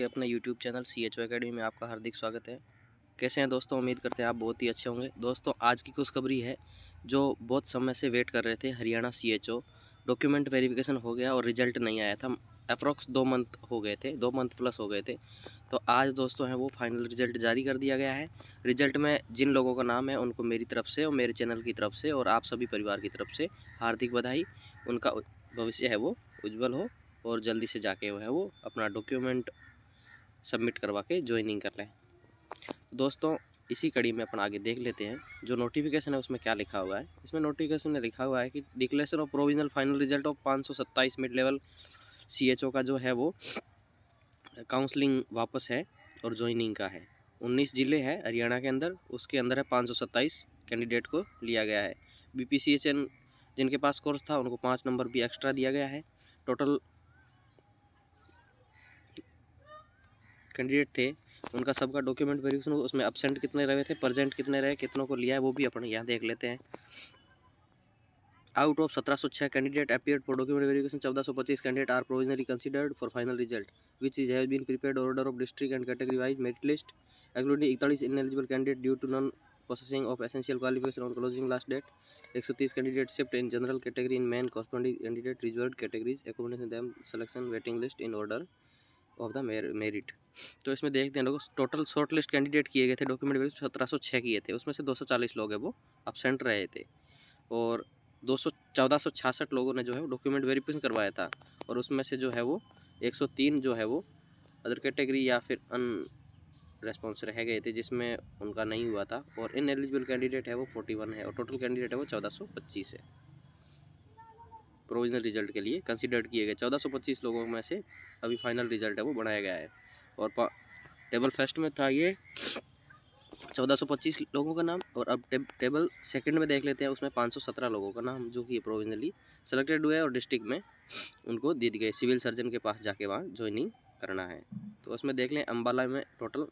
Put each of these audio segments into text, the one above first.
के अपने YouTube channel C H academy में आपका हार्दिक स्वागत है। कैसे हैं दोस्तों? उम्मीद करते हैं आप बहुत ही अच्छे होंगे। दोस्तों, आज की खुशखबरी है जो बहुत समय से वेट कर रहे थे Haryana C H O document verification हो गया और रिज़ल्ट नहीं आया था। अप्रॉक्स दो मंथ हो गए थे, दो मंथ प्लस हो गए थे। तो आज दोस्तों हैं वो फाइनल रिज़ल्ट जारी कर दिया गया है। रिज़ल्ट में जिन लोगों का नाम है, उनको मेरी तरफ़ से और मेरे चैनल की तरफ़ से और आप सभी परिवार की तरफ़ से हार्दिक बधाई। उनका भविष्य है वो उज्जवल हो और जल्दी से जाके वो है वो अपना डॉक्यूमेंट सबमिट करवा के ज्वाइनिंग कर लें। दोस्तों, इसी कड़ी में अपन आगे देख लेते हैं, जो नोटिफिकेशन है उसमें क्या लिखा हुआ है। इसमें नोटिफिकेशन में लिखा हुआ है कि declaration of provisional final result of पाँच सौ सत्ताईस मिड लेवल CHO का जो है वो काउंसलिंग वापस है और ज्वाइनिंग का है। उन्नीस ज़िले हैं हरियाणा के अंदर, उसके अंदर है पाँच सौ सत्ताईस कैंडिडेट को लिया गया है। बी जिनके पास कोर्स था, उनको पाँच नंबर भी एक्स्ट्रा दिया गया है। टोटल कैंडिडेट थे, उनका सबका डॉक्यूमेंट वेरिफिकेशन उसमें अपसेंट कितने रहे थे प्रजेंट कितने रहे, कितनों को लिया है, वो भी अपन यहाँ देख लेते हैं। आउट ऑफ़ सत्रह सौ छः candidate appear for document verification चौदह सौ पच्चीस candidate are provisionally considered for final result which is have been prepared order of district and category wise merit list excluding इकतालीस ineligible candidate due to non processing of essential qualification on closing last date एक सौ तीस candidate shift in general category in main corresponding candidate reserve categories accommodation them selection waiting list in order of the merit तो इसमें देखते हैं लोग total short list candidate किए गए थे डॉक्यूमेंट वेरिफिकेशन सत्रह सौ छः किए थे, उसमें से दो सौ चालीस लोग हैं वो अपसेंट रहे थे। और दो सौ चौदह सौ छियासठ लोगों ने जो है डॉक्यूमेंट वेरिफिकेशन करवाया था, और उसमें से जो है वो एक सौ तीन जो है वो अदर कैटेगरी या फिर अन रेस्पॉन्स रह गए थे, जिसमें उनका नहीं हुआ था, और इन एलिजिबल कैंडिडेट है वो फोर्टी वन है, और टोटल कैंडिडेट है वो चौदह सौ पच्चीस है। प्रोविजनल रिज़ल्ट के लिए कंसिडर्ड किए गए। चौदह सौ पच्चीस लोगों में से अभी फाइनल रिज़ल्ट है वो बनाया गया है। और टेबल फ़र्स्ट में था ये चौदह सौ पच्चीस लोगों का नाम और अब टेब, टेबल सेकंड में देख लेते हैं उसमें पाँच सौ सत्रह लोगों का नाम जो कि प्रोविजनली सेलेक्टेड हुए और डिस्ट्रिक्ट में उनको दे दिए गए। सिविल सर्जन के पास जाके वहाँ ज्वाइनिंग करना है। तो उसमें देख लें अम्बाला में टोटल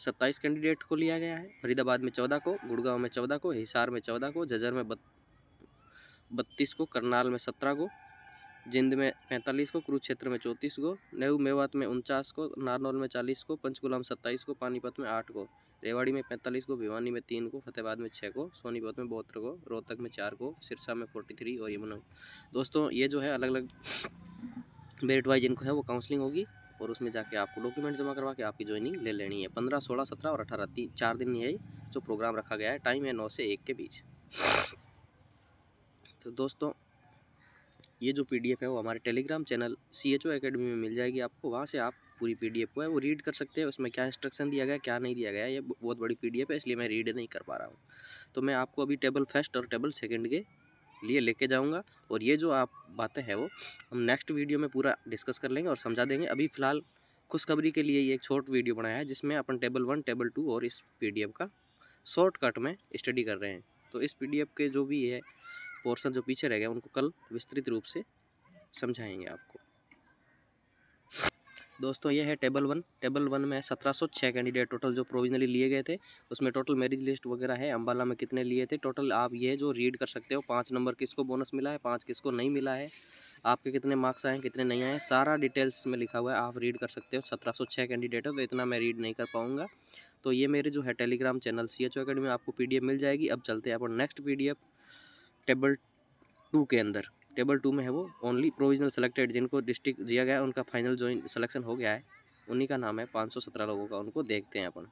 सत्ताईस कैंडिडेट को लिया गया है। फरीदाबाद में चौदह को गुड़गांव में चौदह को हिसार में चौदह को जजर में बत्तीस को, करनाल में सत्रह को, जिंद में पैंतालीस को, कुरुक्षेत्र में चौंतीस को नेहू मेवात में उनचास को, नारनौल में चालीस को पंचकुला में सत्ताईस को, पानीपत में आठ को, रेवाड़ी में पैंतालीस को, भिवानी में तीन को, फतेहाबाद में छः को, सोनीपत में बहत्तर को, रोहतक में चार को, सिरसा में फोर्टी थ्री और यमुना। दोस्तों, ये जो है अलग अलग मेरिट वाइज इनको है वो काउंसलिंग होगी और उसमें जाके आपको डॉक्यूमेंट जमा करवा के आपकी ज्वाइनिंग ले लेनी है। पंद्रह, सोलह, सत्रह और अठारह, तीन, चार दिन ये जो प्रोग्राम रखा गया है टाइम है नौ से एक के बीच। तो दोस्तों, ये जो पीडीएफ है वो हमारे Telegram channel C H O academy में मिल जाएगी आपको। वहाँ से आप पूरी पीडीएफ को है वो रीड कर सकते हैं। उसमें क्या इंस्ट्रक्शन दिया गया, क्या नहीं दिया गया, ये बहुत बड़ी पीडीएफ है, इसलिए मैं रीड नहीं कर पा रहा हूँ। तो मैं आपको अभी टेबल फ़र्स्ट और टेबल सेकेंड के लिए लेके जाऊँगा और ये जो आप बातें हैं वो हम नेक्स्ट वीडियो में पूरा डिस्कस कर लेंगे और समझा देंगे। अभी फ़िलहाल खुशखबरी के लिए ये एक शॉर्ट वीडियो बनाया है, जिसमें अपन टेबल वन टेबल टू और इस पीडीएफ का शॉर्टकट में स्टडी कर रहे हैं। तो इस पीडीएफ के जो भी है पोर्सन जो पीछे रह गया, उनको कल विस्तृत रूप से समझाएँगे आपको। दोस्तों, ये है टेबल वन। टेबल वन में सत्रह सौ छः कैंडिडेट टोटल जो प्रोविजनली लिए गए थे, उसमें टोटल मेरिट लिस्ट वगैरह है। अम्बाला में कितने लिए थे? टोटल आप ये जो रीड कर सकते हो, पाँच नंबर किसको बोनस मिला है, पाँच किसको नहीं मिला है, आपके कितने मार्क्स आए कितने नहीं आए सारा डिटेल्स में लिखा हुआ है, आप रीड कर सकते हो। सत्रह सौ छः कैंडिडेट है तो इतना मैं रीड नहीं कर पाऊँगा। तो ये मेरे जो है Telegram channel C H academy आपको पीडीएफ मिल जाएगी। अब चलते हैं अपन नेक्स्ट पी टेबल टू के अंदर। टेबल टू में है वो ओनली प्रोविजनल सेलेक्टेड जिनको डिस्ट्रिक्ट दिया गया है, उनका फाइनल ज्वाइन सिलेक्शन हो गया है। उन्हीं का नाम है पाँच सौ सत्रह लोगों का, उनको देखते हैं अपन।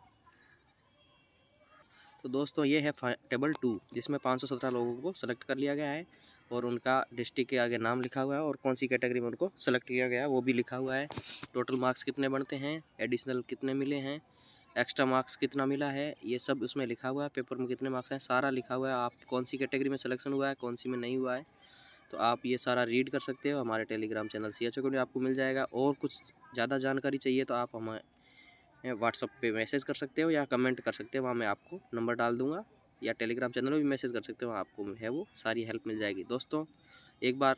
तो दोस्तों, ये है टेबल टू, जिसमें पाँच सौ सत्रह लोगों को सेलेक्ट कर लिया गया है और उनका डिस्ट्रिक्ट के आगे नाम लिखा हुआ है और कौन सी कैटेगरी में उनको सेलेक्ट किया गया है, वो भी लिखा हुआ है। टोटल मार्क्स कितने बनते हैं? एडिशनल कितने मिले हैं? एक्स्ट्रा मार्क्स कितना मिला है, ये सब उसमें लिखा हुआ है पेपर में कितने मार्क्स हैं, सारा लिखा हुआ है, आप कौन सी कैटेगरी में सिलेक्शन हुआ है, कौन सी में नहीं हुआ है तो आप ये सारा रीड कर सकते हो, हमारे टेलीग्राम चैनल सी एच आपको मिल जाएगा, और कुछ ज़्यादा जानकारी चाहिए तो आप हमें व्हाट्सअप पे मैसेज कर सकते हो या कमेंट कर सकते हो, वहाँ मैं आपको नंबर डाल दूँगा, या टेलीग्राम चैनल में भी मैसेज कर सकते हो आपको है वो सारी हेल्प मिल जाएगी। दोस्तों, एक बार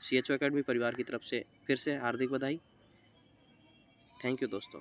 सी एच परिवार की तरफ़ से फिर से हार्दिक बधाई। थैंक यू दोस्तों।